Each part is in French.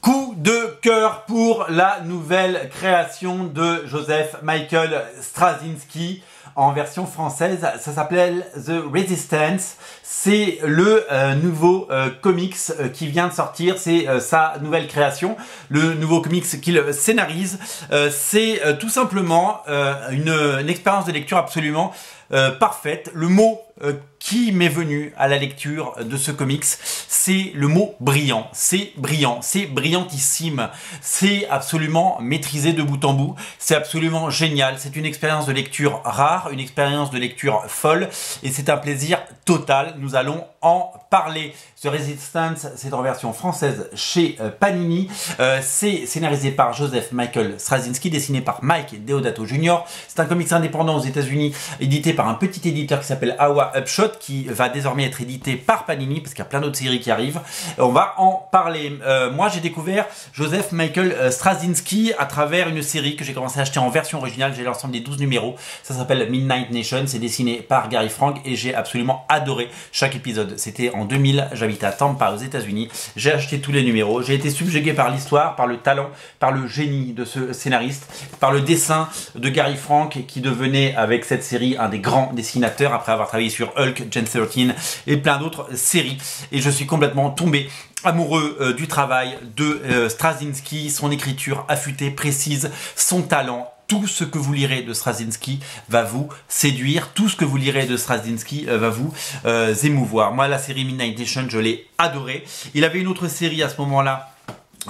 Coup de cœur pour la nouvelle création de Joseph Michael Straczynski en version française. Ça s'appelle The Resistance. C'est le euh, nouveau euh, comics euh, qui vient de sortir. C'est sa nouvelle création. Le nouveau comics qu'il scénarise. C'est tout simplement une, une, expérience de lecture absolument parfaite. Le mot qui m'est venu à la lecture de ce comics, c'est le mot brillant. C'est brillant, c'est brillantissime, c'est absolument maîtrisé de bout en bout, c'est absolument génial, c'est une expérience de lecture rare, une expérience de lecture folle, et c'est un plaisir total. Nous allons en parler. The Resistance, c'est en version française chez euh, Panini. Euh, c'est scénarisé par Joseph Michael Straczynski, dessiné par Mike Deodato Jr. C'est un comics indépendant aux États-Unis, édité par un petit éditeur qui s'appelle Awa Upshot qui va désormais être édité par Panini parce qu'il y a plein d'autres séries qui arrivent. On va en parler. Euh, moi, j'ai découvert Joseph Michael euh, Straczynski à travers une série que j'ai commencé à acheter en version originale. J'ai l'ensemble des 12 numéros. Ça s'appelle Midnight Nation. C'est dessiné par Gary Frank et j'ai absolument adoré chaque épisode. C'était en 2000. J'habitais à Tampa aux États-Unis. J'ai acheté tous les numéros. J'ai été subjugué par l'histoire, par le talent, par le génie de ce scénariste, par le dessin de Gary Frank qui devenait avec cette série un des grands dessinateurs après avoir travaillé sur Hulk, Gen 13 et plein d'autres séries. Et je suis complètement tombé amoureux euh, du travail de euh, son écriture affûtée, précise, son talent tout ce que vous lirez de Straczynski va vous séduire, tout ce que vous lirez de Straczynski euh, va vous émouvoir. Moi, la série Midnight Nation, je l'ai adoré. Il avait une autre série à ce moment-là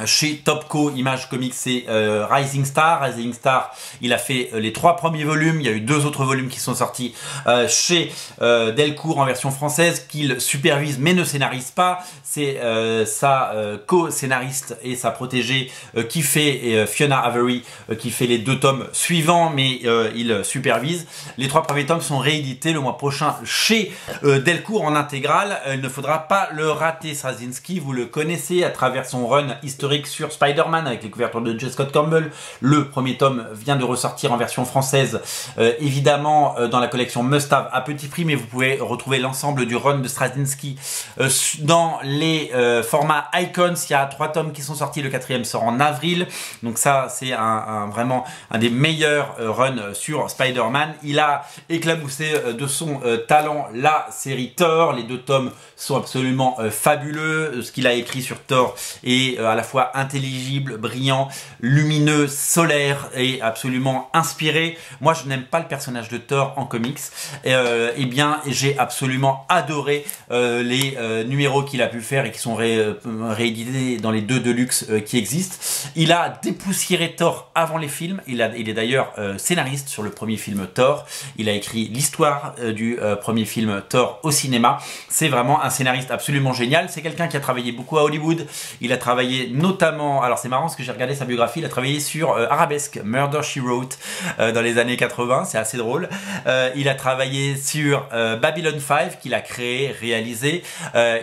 chez Topco Image Comics, c'est euh, Rising Star. Rising Star, il a fait euh, les trois premiers volumes. Il y a eu deux autres volumes qui sont sortis euh, chez Delcourt en version française qu'il supervise mais ne scénarise pas. C'est sa co-scénariste et sa protégée qui fait Fiona Avery qui fait les deux tomes suivants, mais il supervise. Les trois premiers tomes sont réédités le mois prochain chez Delcourt en intégrale. Il ne faudra pas le rater. Straczynski, vous le connaissez à travers son run historique sur Spider-Man avec les couvertures de J. Scott Campbell. Le premier tome vient de ressortir en version française, euh, évidemment euh, dans la collection Must Have à petit prix, mais vous pouvez retrouver l'ensemble du run de Straczynski euh, dans les formats Icons. Il y a trois tomes qui sont sortis, le quatrième sort en avril. Donc ça, c'est un, vraiment un des meilleurs runs sur Spider-Man. Il a éclaboussé de son talent la série Thor. Les deux tomes sont absolument fabuleux. Ce qu'il a écrit sur Thor est à la fois intelligible, brillant, lumineux, solaire et absolument inspiré. Moi, je n'aime pas le personnage de Thor en comics. euh, eh bien, j'ai absolument adoré euh, les euh, numéros qu'il a pu faire et qui sont réédités dans les deux Deluxe qui existent. Il a dépoussiéré Thor avant les films. Il, il est d'ailleurs scénariste sur le premier film Thor. Il a écrit l'histoire du premier film Thor au cinéma. C'est vraiment un scénariste absolument génial. C'est quelqu'un qui a travaillé beaucoup à Hollywood. Il a travaillé notamment, alors c'est marrant parce que j'ai regardé sa biographie, il a travaillé sur euh, Arabesque, Murder She Wrote euh, dans les années 80, c'est assez drôle. Euh, il a travaillé sur Babylon 5 qu'il a créé, réalisé.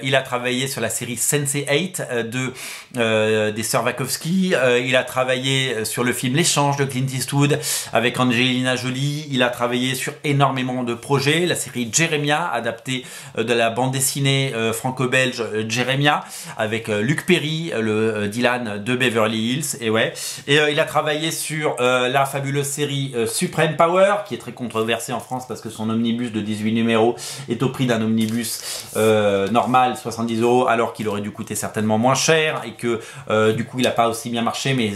il a travaillé sur la série Sense8 de des sœurs Wachowski. il a travaillé sur le film L'échange de Clint Eastwood avec Angelina Jolie. Il a travaillé sur énormément de projets, la série Jeremiah adaptée de la bande dessinée franco-belge Jeremiah avec Luc Perry, le Dylan de Beverly Hills, et ouais. Et euh, il a travaillé sur euh, la fabuleuse série euh, Supreme Power, qui est très controversée en France parce que son omnibus de 18 numéros est au prix d'un omnibus normal, 70 euros, alors qu'il aurait dû coûter certainement moins cher, et que du coup il n'a pas aussi bien marché, mais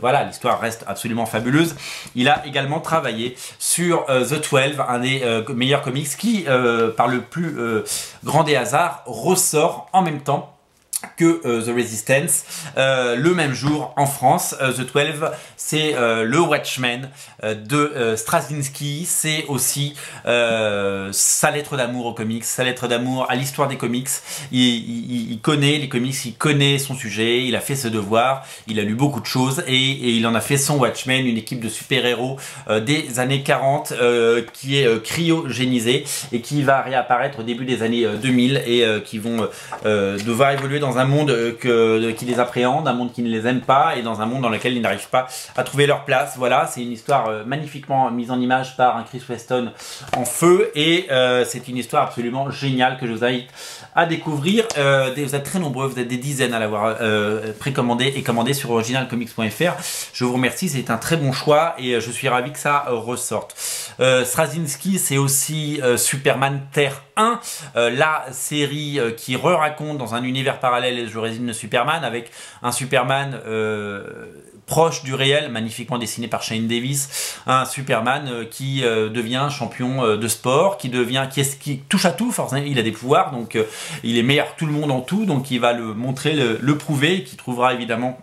voilà, l'histoire reste absolument fabuleuse. Il a également travaillé sur The 12, un des meilleurs comics qui, par le plus grand des hasards, ressort en même temps que euh, The Resistance. Euh, le même jour, en France, euh, The 12, c'est le Watchmen de Straczynski. C'est aussi sa lettre d'amour aux comics, sa lettre d'amour à l'histoire des comics. Il, connaît les comics, il connaît son sujet, il a fait ses devoirs, il a lu beaucoup de choses et, il en a fait son Watchmen, une équipe de super-héros des années 40 qui est cryogénisée et qui va réapparaître au début des années 2000 et qui vont devoir évoluer dans un un monde que, qui les appréhende, un monde qui ne les aime pas et dans un monde dans lequel ils n'arrivent pas à trouver leur place. Voilà, c'est une histoire magnifiquement mise en image par un Chris Weston en feu et c'est une histoire absolument géniale que je vous invite à découvrir. vous êtes très nombreux, vous êtes des dizaines à l'avoir précommandé et commandé sur originalcomics.fr. Je vous remercie, c'est un très bon choix et je suis ravi que ça ressorte. Straczynski, c'est aussi Superman Terre 1, la série qui re-raconte dans un univers parallèle les origines de Superman avec un Superman euh, proche du réel, magnifiquement dessiné par Shane Davis, un Superman euh, qui euh, devient champion de sport, qui devient qui, est, qui touche à tout, forcément il a des pouvoirs, donc il est meilleur que tout le monde en tout, donc il va le montrer, le, prouver, qui trouvera évidemment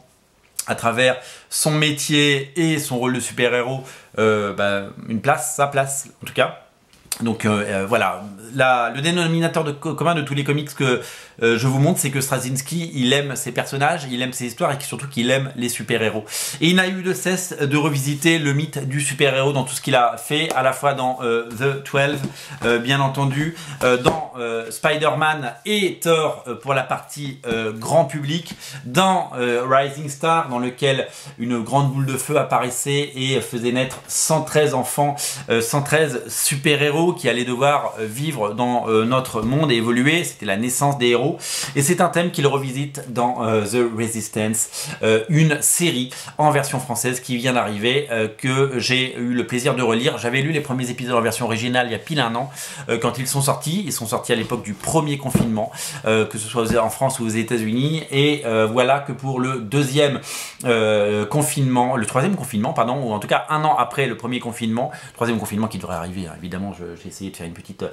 à travers son métier et son rôle de super-héros bah, une place, sa place en tout cas. Donc voilà, le dénominateur commun de tous les comics que euh, je vous montre, c'est que Straczynski, il aime ses personnages, il aime ses histoires et surtout qu'il aime les super-héros. Et il n'a eu de cesse de revisiter le mythe du super-héros dans tout ce qu'il a fait, à la fois dans euh, The 12, euh, bien entendu, dans Spider-Man et Thor pour la partie grand public, dans Rising Star, dans lequel une grande boule de feu apparaissait et faisait naître 113 enfants, 113 super-héros qui allaient devoir vivre dans notre monde et évoluer. C'était la naissance des héros et c'est un thème qu'il revisite dans euh, The Resistance, euh, une série en version française qui vient d'arriver, euh, que j'ai eu le plaisir de relire. J'avais lu les premiers épisodes en version originale il y a pile un an, quand ils sont sortis. Ils sont sortis à l'époque du premier confinement, que ce soit en France ou aux États-Unis. Et voilà que pour le deuxième confinement, le troisième confinement, pardon, ou en tout cas un an après le premier confinement, troisième confinement qui devrait arriver, hein, évidemment, j'ai essayé de faire une petite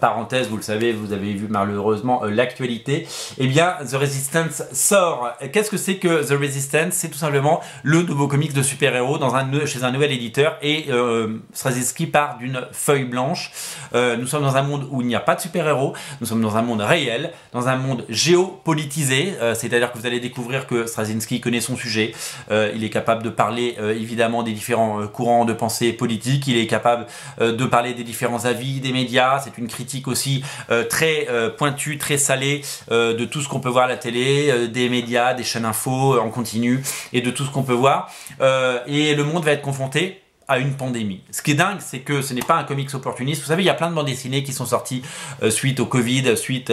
parenthèse, vous le savez, vous avez vu malheureusement l'actualité eh bien, The Resistance sort. Qu'est-ce que c'est que The Resistance? C'est tout simplement le nouveau comics de super-héros chez un nouvel éditeur et euh, Straczynski part d'une feuille blanche. Euh, nous sommes dans un monde où il n'y a pas de super-héros, nous sommes dans un monde réel, dans un monde géopolitisé, euh, c'est-à-dire que vous allez découvrir que Straczynski connaît son sujet, euh, il est capable de parler évidemment des différents courants de pensée politique, il est capable de parler des différents avis des médias, c'est une critique aussi très pointue, très salée euh, de tout ce qu'on peut voir à la télé, euh, des médias, des chaînes info euh, en continu et de tout ce qu'on peut voir. et le monde va être confronté à une pandémie. Ce qui est dingue, c'est que ce n'est pas un comics opportuniste. Vous savez, il y a plein de bandes dessinées qui sont sorties suite au Covid, suite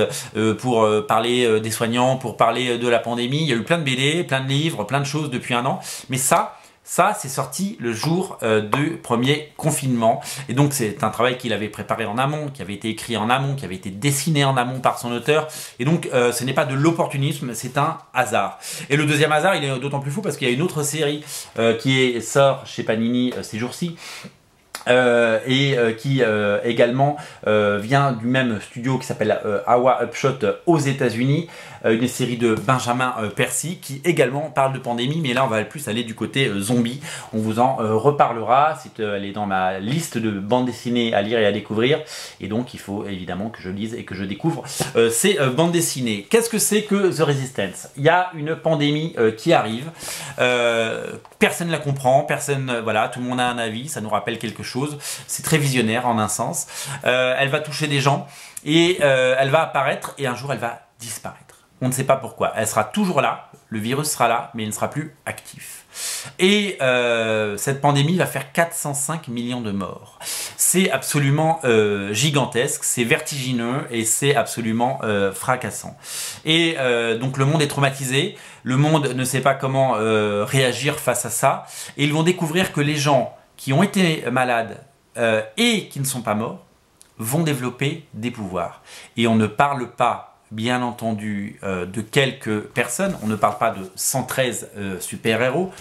pour parler des soignants, pour parler de la pandémie. Il y a eu plein de BD, plein de livres, plein de choses depuis un an. Mais ça, ça, c'est sorti le jour euh, du premier confinement. Et donc, c'est un travail qu'il avait préparé en amont, qui avait été écrit en amont, qui avait été dessiné en amont par son auteur. Et donc, euh, ce n'est pas de l'opportunisme, c'est un hasard. Et le deuxième hasard, il est d'autant plus fou parce qu'il y a une autre série euh, qui sort chez Panini ces jours-ci, euh, et euh, qui euh, également vient du même studio qui s'appelle Awa Upshot aux États-Unis, une série de Benjamin Percy qui également parle de pandémie, mais là on va plus aller du côté zombie. On vous en reparlera, elle est dans ma liste de bandes dessinées à lire et à découvrir, et donc il faut évidemment que je lise et que je découvre ces bandes dessinées. Qu'est-ce que c'est que The Resistance? Il y a une pandémie qui arrive, personne ne la comprend, personne, voilà, tout le monde a un avis, ça nous rappelle quelque chose c'est très visionnaire en un sens. Euh, elle va toucher des gens et euh, elle va apparaître et un jour elle va disparaître. On ne sait pas pourquoi. Elle sera toujours là, le virus sera là, mais il ne sera plus actif. Et euh, cette pandémie va faire 405 millions de morts. C'est absolument gigantesque, c'est vertigineux et c'est absolument fracassant. Et donc le monde est traumatisé, le monde ne sait pas comment réagir face à ça, et ils vont découvrir que les gens qui ont été malades euh, et qui ne sont pas morts vont développer des pouvoirs. Et on ne parle pas, bien entendu, euh, de quelques personnes, on ne parle pas de 113 euh, super-héros,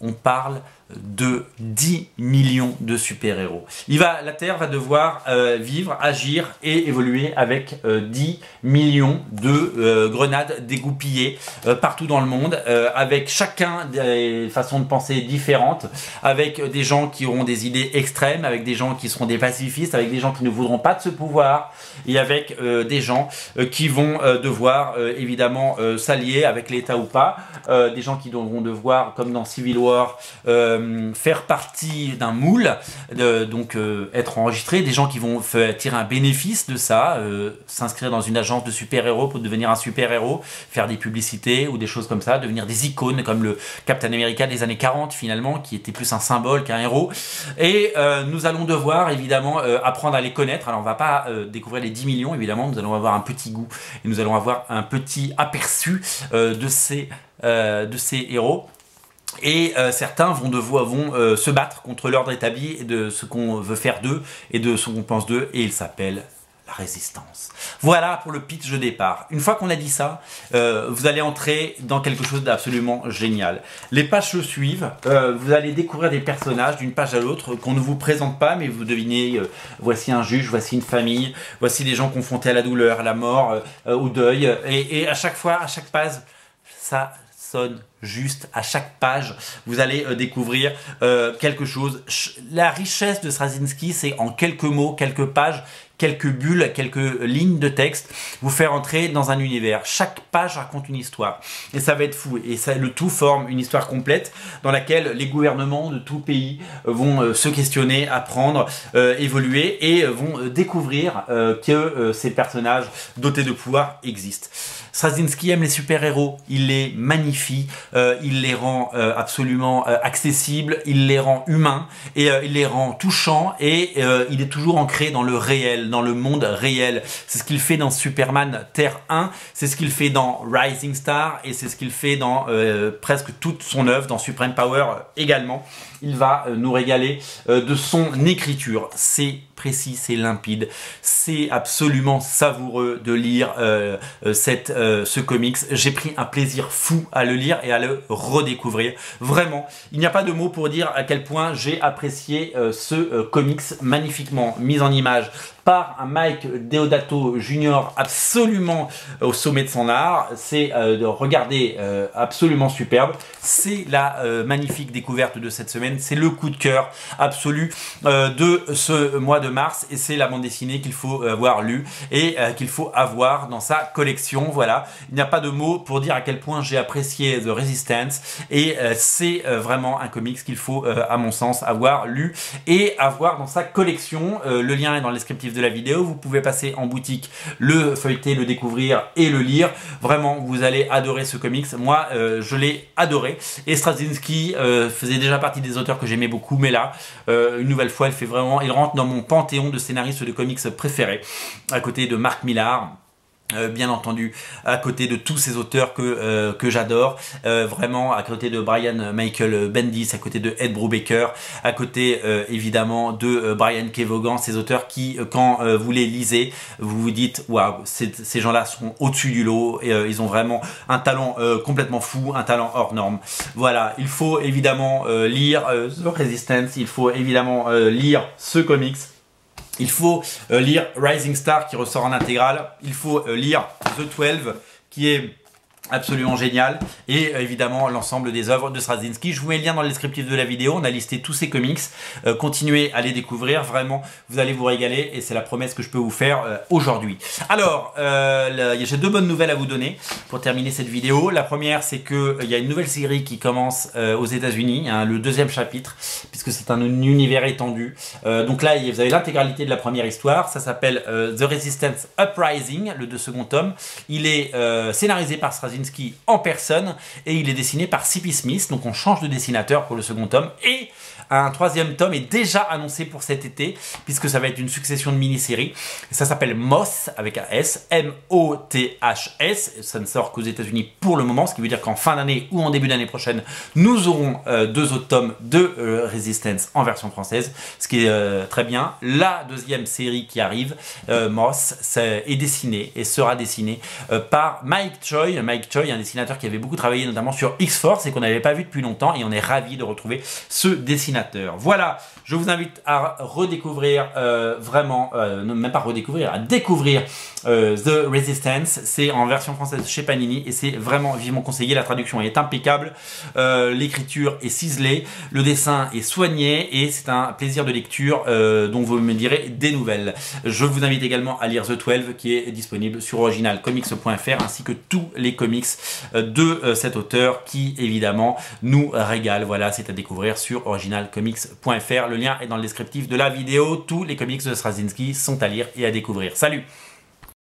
on parle de 10 millions de super-héros. la Terre va devoir euh, vivre, agir et évoluer avec 10 euh, millions de euh, grenades dégoupillées partout dans le monde, avec chacun des façons de penser différentes, avec des gens qui auront des idées extrêmes, avec des gens qui seront des pacifistes, avec des gens qui ne voudront pas de ce pouvoir, et avec des gens qui vont devoir évidemment s'allier avec l'État ou pas, des gens qui devront devoir, comme dans Civil War, devoir faire partie d'un moule, donc être enregistré, des gens qui vont tirer un bénéfice de ça, s'inscrire dans une agence de super-héros pour devenir un super-héros, faire des publicités ou des choses comme ça, devenir des icônes comme le Captain America des années 40 finalement, qui était plus un symbole qu'un héros. Et nous allons devoir évidemment apprendre à les connaître. Alors on va pas découvrir les 10 millions évidemment, nous allons avoir un petit goût et nous allons avoir un petit aperçu euh, de ces héros. Et euh, certains vont, devoir, vont euh, se battre contre l'ordre établi et de ce qu'on veut faire d'eux et de ce qu'on pense d'eux. Et il s'appelle la résistance. Voilà pour le pitch de départ. Une fois qu'on a dit ça, vous allez entrer dans quelque chose d'absolument génial. Les pages se suivent. vous allez découvrir des personnages d'une page à l'autre qu'on ne vous présente pas, mais vous devinez, voici un juge, voici une famille, voici des gens confrontés à la douleur, à la mort, au deuil. Et, et à chaque fois, à chaque page, ça juste à chaque page. Vous allez euh, découvrir euh, quelque chose. La richesse de Straczynski, c'est en quelques mots, quelques pages, quelques bulles, quelques lignes de texte, vous faire entrer dans un univers. Chaque page raconte une histoire. Et ça va être fou. Et ça, le tout forme une histoire complète dans laquelle les gouvernements de tout pays euh, vont se questionner, apprendre, évoluer et vont découvrir que ces personnages dotés de pouvoir existent. Straczynski aime les super-héros, il les magnifie, euh, il les rend euh, absolument euh, accessibles, il les rend humains et il les rend touchants et il est toujours ancré dans le réel, dans le monde réel. C'est ce qu'il fait dans Superman Terre 1, c'est ce qu'il fait dans Rising Star et c'est ce qu'il fait dans presque toute son œuvre, dans Supreme Power également. Il va nous régaler de son écriture. C'est précis, c'est limpide, c'est absolument savoureux de lire euh, euh, cette, euh, ce comics. J'ai pris un plaisir fou à le lire et à le redécouvrir. Vraiment, il n'y a pas de mots pour dire à quel point j'ai apprécié ce comics magnifiquement mis en image par un Mike Deodato Jr. absolument au sommet de son art. C'est de regarder absolument superbe. C'est la magnifique découverte de cette semaine. C'est le coup de cœur absolu de ce mois de mars et c'est la bande dessinée qu'il faut avoir lu et euh, qu'il faut avoir dans sa collection. Voilà, il n'y a pas de mots pour dire à quel point j'ai apprécié The Resistance et euh, c'est euh, vraiment un comics qu'il faut, à mon sens, avoir lu et avoir dans sa collection. le lien est dans le descriptif de la vidéo. Vous pouvez passer en boutique, le feuilleter, le découvrir et le lire. Vraiment, vous allez adorer ce comics. Moi, je l'ai adoré. Et Straczynski faisait déjà partie des auteurs que j'aimais beaucoup, mais là, une nouvelle fois, il il rentre dans mon panthéon de scénaristes de comics préférés, à côté de Marc Millar, euh, bien entendu à côté de tous ces auteurs que, euh, que j'adore euh, vraiment à côté de Brian Michael Bendis à côté de Ed Brubaker à côté évidemment de Brian Kevogan ces auteurs qui quand vous les lisez vous vous dites waouh ces gens-là sont au-dessus du lot et ils ont vraiment un talent complètement fou un talent hors norme voilà il faut évidemment lire The Resistance il faut évidemment lire ce comics il faut euh, lire Rising Star qui ressort en intégrale. Il faut euh, lire The 12 qui est absolument génial et euh, évidemment l'ensemble des œuvres de Straczynski. Je vous mets le lien dans le descriptif de la vidéo, on a listé tous ces comics, continuez à les découvrir, vraiment vous allez vous régaler et c'est la promesse que je peux vous faire aujourd'hui. Alors, j'ai deux bonnes nouvelles à vous donner pour terminer cette vidéo. La première c'est que il y a une nouvelle série qui commence aux états unis hein, le deuxième chapitre, puisque c'est un univers étendu. donc là vous avez l'intégralité de la première histoire, ça s'appelle The Resistance Uprising, le deux second tome. Il est scénarisé par Straczynski en personne et il est dessiné par C.P. Smith. Donc on change de dessinateur pour le second tome et un troisième tome est déjà annoncé pour cet été, puisque ça va être une succession de mini-séries. Ça s'appelle Moss, avec un S, M-O-T-H-S. Ça ne sort qu'aux États-Unis pour le moment, ce qui veut dire qu'en fin d'année ou en début d'année prochaine, nous aurons euh, deux autres tomes de euh, En version française, ce qui est euh, très bien. La deuxième série qui arrive, Moss, est dessinée et sera dessinée par Mike Choi. Mike Choi, un dessinateur qui avait beaucoup travaillé notamment sur X-Force et qu'on n'avait pas vu depuis longtemps, et on est ravi de retrouver ce dessinateur voilà, je vous invite à redécouvrir euh, vraiment, euh, même pas redécouvrir, à découvrir euh, The Resistance. C'est en version française chez Panini et c'est vraiment vivement conseillé. La traduction est impeccable, l'écriture est ciselée, le dessin est soigné et c'est un plaisir de lecture dont vous me direz des nouvelles. Je vous invite également à lire The 12 qui est disponible sur originalcomics.fr ainsi que tous les comics comics de cet auteur qui évidemment nous régale. Voilà, c'est à découvrir sur originalcomics.fr. Le lien est dans le descriptif de la vidéo. Tous les comics de Straczynski sont à lire et à découvrir. Salut